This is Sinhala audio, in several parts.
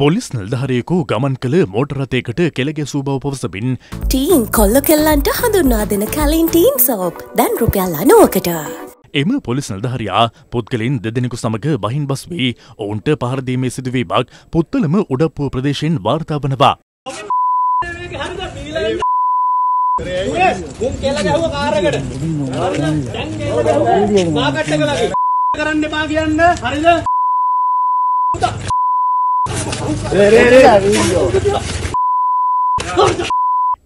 පොලිස් නිල්ධාරයෙකු ගමන් කළ මෝටරතයකට කෙළගැසූ බව පවසමින් ටීන් කොල්ල කෙල්ලන්ට හඳුන්වා දෙන කලින් ටීන් සෝප් දැන් රුපියල් අනුවකට. එම පොලිස් නිල්ධාරයා පුද්ගලින් දෙදෙනෙකු සමඟ බහින් බස් වී ඔවුන්ට පහරදීමේ සිදුවීමක් පුත්තලම උඩප්පුව ප්‍රදේශයෙන් වාර්තා වනවා. කරන්න එපා කියන්න හරිද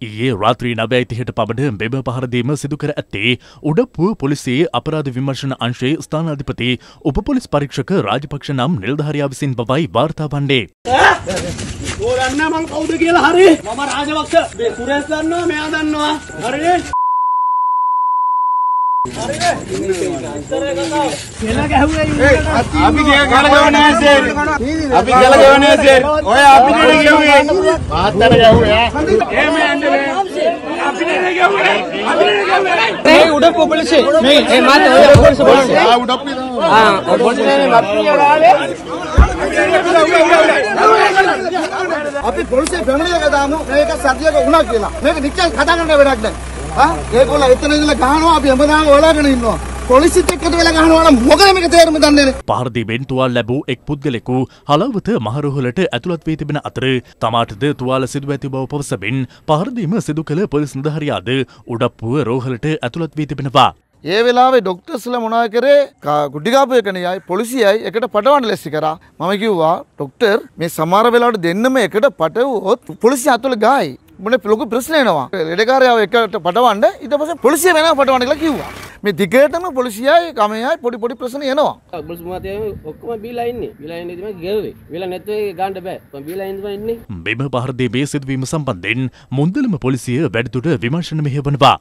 ඊයේ රාත්‍රී නවය තිහට පබඩ මෙම පහරදීම සිදු කර ඇත්තේ උඩපුව පොලිසියේ අපරාධ විමර්ශන අංශයේ ස්ථානාධිපති උපපොලිස් පරීක්ෂක රාජපක්ෂ නම් නිල්ධාරයා විසින් බවයි වාර්තා වන්නේ. ඕරන්න මං කවුද කියලා හරි? මම රාජපක්ෂ. මේ සුරේෂ් දන්නවා මෙයා දන්නවා. හරිනේ අපි ගිය ගල ගවන්නේ සර්. අපි ගල ගවන්නේ සර්. ඔය අපි නෙට ගියුවේ. මාත්තර ගැහුවේ. එහෙම යන්නේ නෑ. අපි නෙට ගැහුවේ. අපි නෙට ගැහුවේ. මේ උඩ පොලිසිය මේ මේ මාත් ඔය පොලිසිය පොලිසිය ආ උඩප්පි තමයි. ආ පොලිසිය මප්පිය ගාවේ අපි පොලිසිය පැමිණිලි එක දාමු මේක සතියක වුණා කියලා. මේක නිකන් කතා කරන්න වැඩක් නැහැ. ආ ඒගොල්ලෝ එතන ඉඳලා ගහනවා අපි හැමදාම ඔයාලගෙන ඉන්නවා. පොලිසිත් එක්කද වෙලා ගහනවා නම් මොකද මේක තේරුම දන්නේ නැහැ. පහරදීමෙන් තුවාල් ලැබූ එක් පුද්ගලෙකු හලවත මහරොහලට ඇතුළත් වී තිබෙන අතර තමාටද තුවාල සිදුව ඇති බව පවසමින් පහරදීම සිදු කළ පොලිස් නිධහරයාද උඩප්පුව රෝහලට ඇතුළත් වී තිබෙනවා. ඒ වෙලාවේ ඩොක්ටර්ස්ලා මොනවා කරේ ගුඩිගාපු එකනියයි පොලිසියයි එකට පටවන්න ලැස්ති කරා මම කිව්වා ඩොක්ටර් මේ සමහර වෙලාවට දෙන්නම එකට පටවුවොත් පොලිසිය අතුල ගායි මොන ලොකු ප්‍රශ්න එනවා. ලෙඩකාරයාව එකට පටවන්න ඊට පස්සේ පොලිසිය වෙනම පටවන්න කියලා කිව්වා. මේ දිගටම පොලිසියයි ගමයයි පොඩි පොඩි ප්‍රශ්න එනවා. පොලිස් මාතේ ඔක්කොම බීලා ඉන්නේ. බීලා ඉන්නේ තමයි ගෙව්වේ බීලා නැත්නම් ඒක ගන්න බෑ. මම බීලා ඉඳන් ඉන්නේ. මෙම පහරදීමේ සිදුවීම සම්බන්ධයෙන් මුන්දලම පොලිසිය වැඩිදුට විමර්ශන මෙහෙවනවා.